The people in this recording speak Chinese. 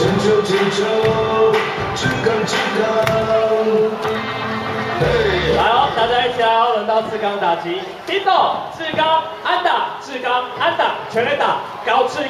拯球拯救，金刚金，来哦，大家一起来哦，轮到志刚打击，叮咚，志刚安打，志刚安打，全垒打，高志。